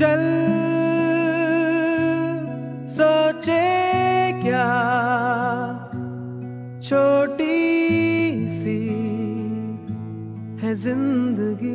चल सोचे क्या? छोटी सी है ज़िंदगी।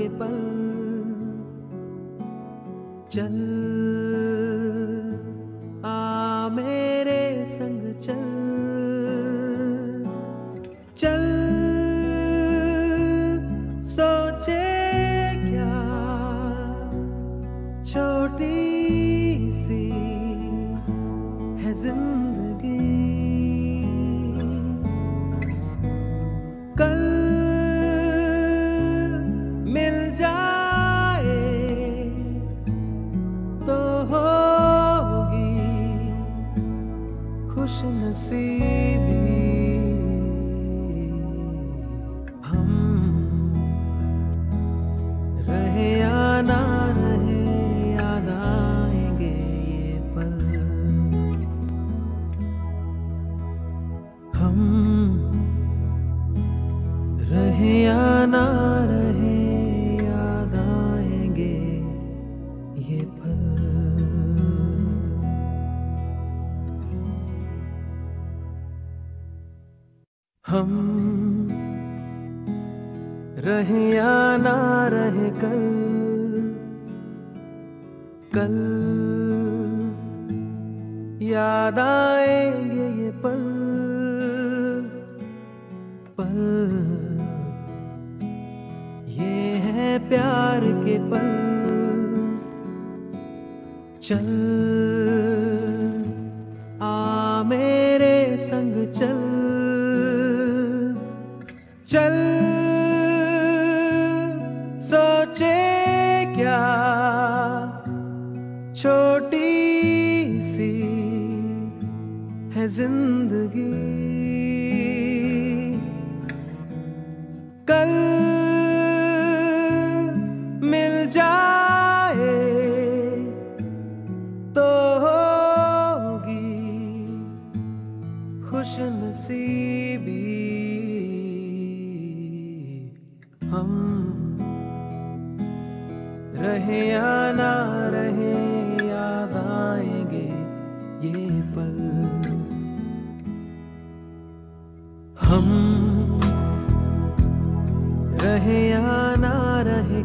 के पल चल enough. पल चल आ मेरे संग चल चल। सोचे क्या? छोटी सी है ज़िंदगी। हम रहे या ना रहे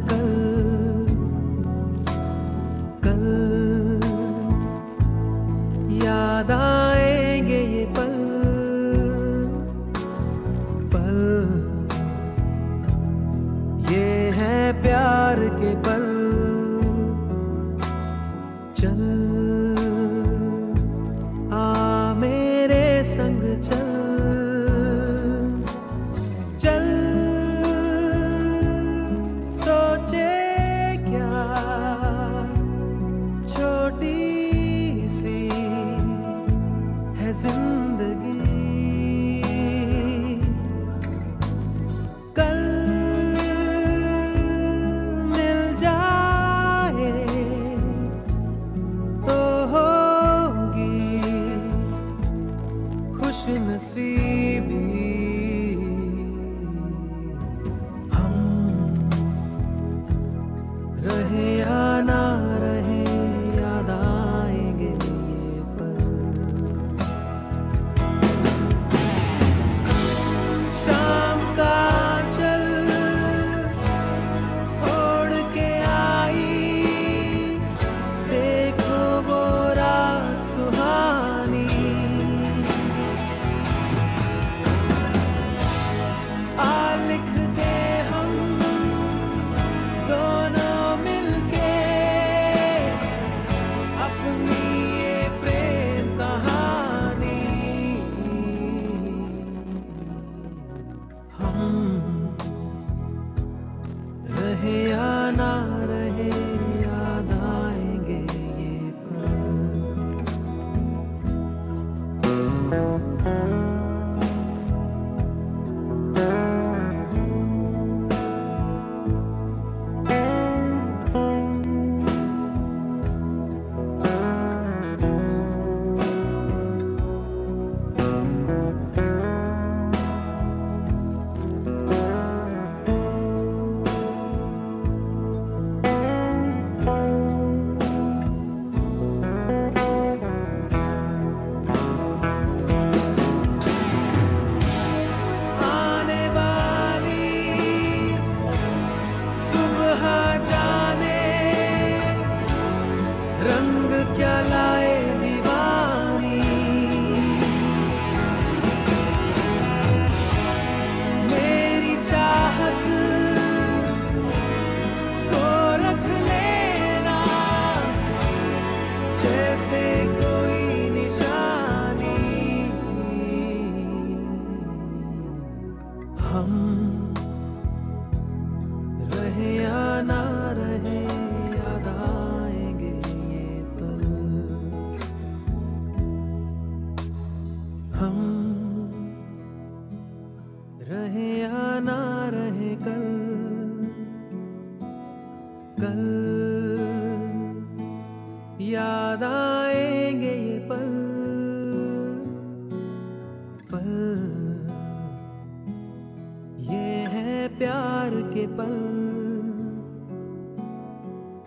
प्यार के पल।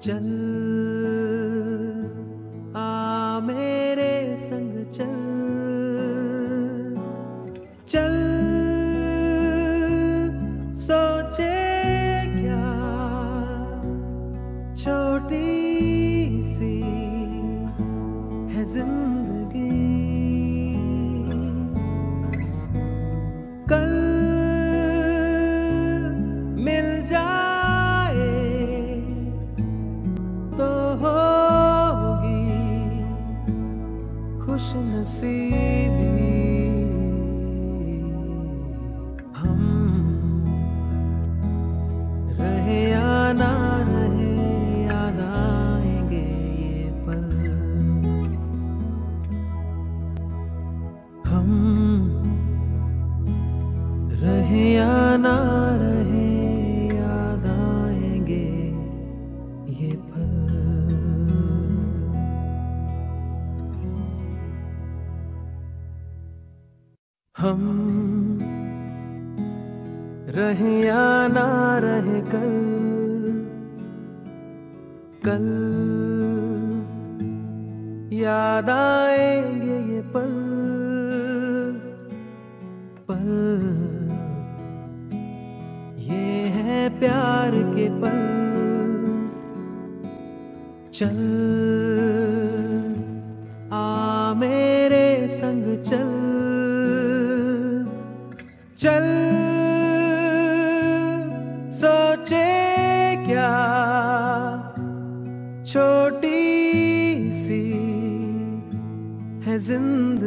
चल आ मेरे संग चल। ना रहे, याद आएँगे ये पल। हम रहे या ना रहे कल कल याद आए प्यार के पल। चल, आ मेरे संग चल। चल, सोचे क्या? छोटी सी है ज़िंदगी।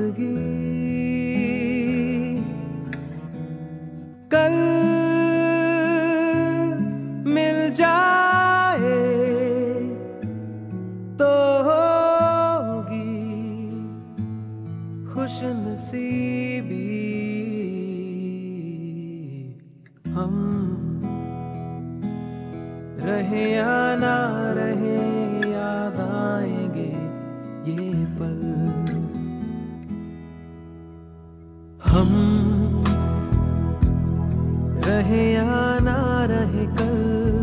नया ना रहे कल।